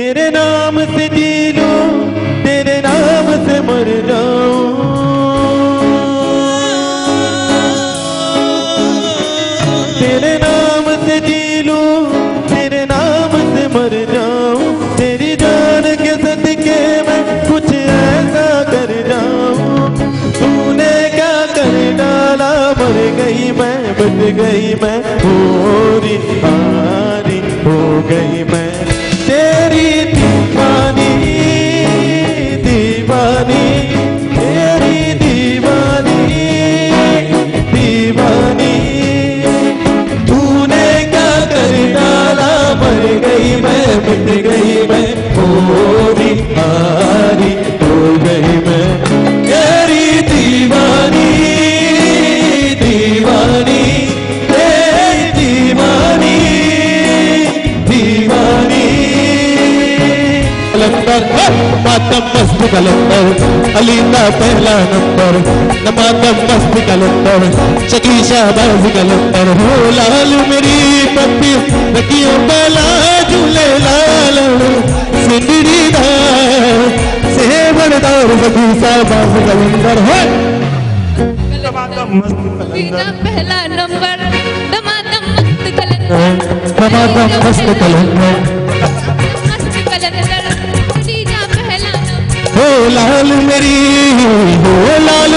तेरे नाम से जी लूँ, तेरे नाम से मर जाऊँ। तेरे नाम से जी लूँ, तेरे नाम से मर जाऊँ। तेरी जान के सदके में कुछ ऐसा कर जाऊँ। तूने क्या कर डाला? मर गई मैं, बच गई मैं। पूरी हारी हो गई मैं। कलंदर मातम मस्त कलंदर अली का पहला नंबर नमातम मस्त कलंदर शकी शाहबाज कलंदर हो लाल मेरी पप्पी रखियो पहला झूले लाल सिंदड़ी दार सेवड़दार शकी शाहबाज कलंदर हो पहला नंबर दमादम मस्त कलंदर नमातम मस्त कलंदर हो लाल मेरी हो लाल